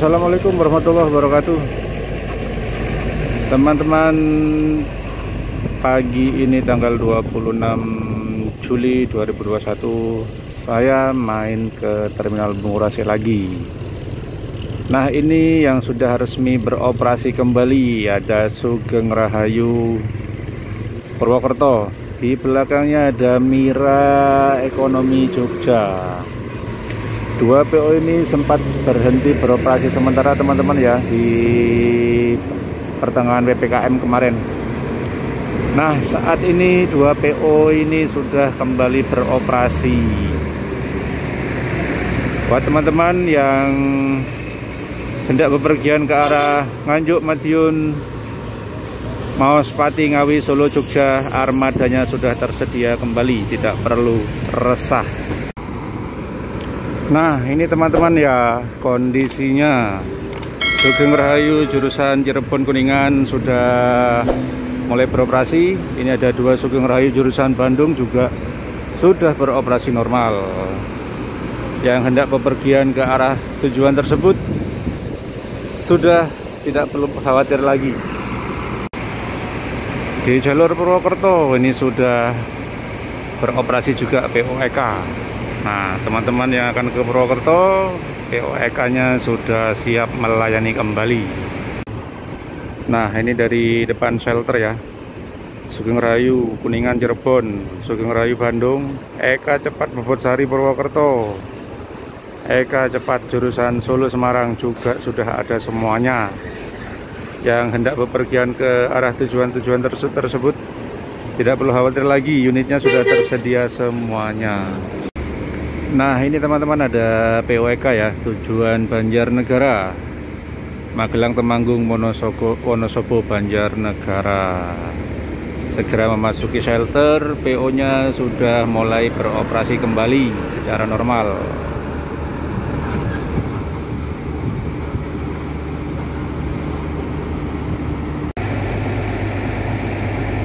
Assalamualaikum warahmatullahi wabarakatuh. Teman-teman Pagi ini tanggal 26 Juli 2021 Saya main ke Terminal Bungurasi lagi. Nah ini yang sudah resmi beroperasi kembali. Ada Sugeng Rahayu Purwokerto. Di belakangnya ada Mira Ekonomi Jogja dua PO ini sempat berhenti beroperasi. Sementara teman-teman ya di pertengahan PPKM kemarin. Nah saat ini dua PO ini sudah kembali beroperasi. Buat teman-teman yang hendak bepergian ke arah Nganjuk Madiun Maos Pati Ngawi Solo Jogja armadanya sudah tersedia kembali. Tidak perlu resah Nah ini teman-teman ya kondisinya. Sugeng Rahayu jurusan Cirebon Kuningan sudah mulai beroperasi. Ini ada dua Sugeng Rahayu jurusan Bandung juga sudah beroperasi normal. Yang hendak bepergian ke arah tujuan tersebut Sudah tidak perlu khawatir lagi. Di jalur Purwokerto ini sudah beroperasi juga POEK Nah teman-teman yang akan ke Purwokerto POEK nya sudah siap melayani kembali. Nah ini dari depan shelter ya. Sugeng Rayu, Kuningan, Cirebon. Sugeng Rayu, Bandung. Eka Cepat Sari Purwokerto. Eka Cepat jurusan Solo Semarang juga sudah ada semuanya. Yang hendak bepergian ke arah tujuan-tujuan tersebut tidak perlu khawatir lagi unitnya sudah tersedia semuanya Nah ini teman-teman ada POEK ya tujuan Banjarnegara. Magelang Temanggung Wonosobo, Wonosobo Banjarnegara. Segera memasuki shelter PO nya sudah mulai beroperasi kembali secara normal.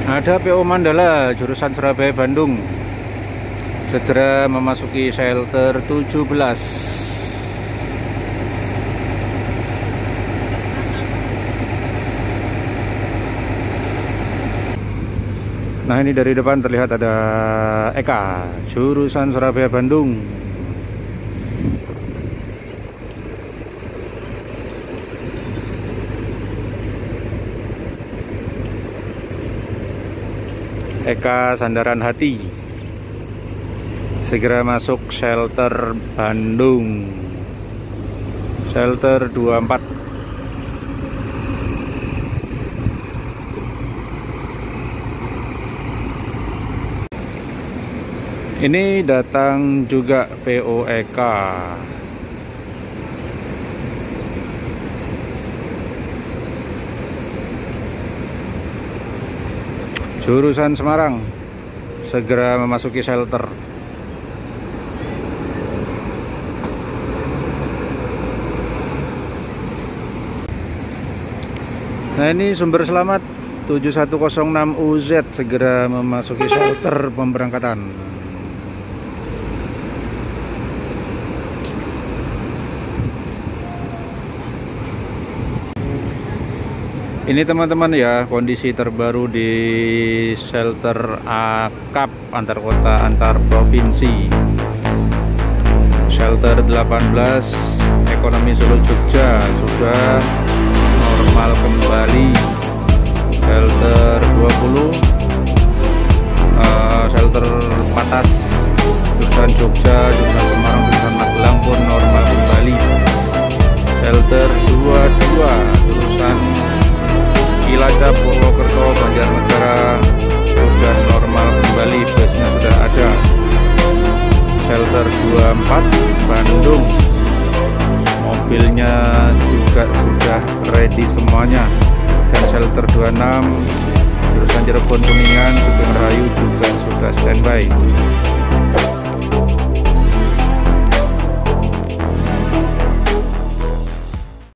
Ada PO Mandala jurusan Surabaya Bandung segera memasuki shelter 17 Nah ini dari depan terlihat ada Eka jurusan Surabaya Bandung. Eka Sandaran Hati segera masuk shelter Bandung. Shelter 24 ini datang juga POEK jurusan Semarang. Segera memasuki shelter Nah ini sumber selamat. 7106 UZ segera memasuki shelter pemberangkatan. Ini teman-teman ya kondisi terbaru di shelter AKAP antar kota antar provinsi. Shelter 18 ekonomi Solo Jogja sudah normal kembali. Shelter 20 uh, shelter Patas. Jurusan Jogja jurusan Semarang jurusan Magelang pun normal kembali. Shelter 22 jurusan Cilacap Purwokerto Banjarnegara. Sudah normal kembali busnya sudah ada. Shelter 24 Bandung mobilnya juga sudah ready semuanya. Dan shelter 26 jurusan Cirebon Kuningan Sugeng Rahayu juga sudah standby